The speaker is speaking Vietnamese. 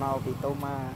nào thì tô mà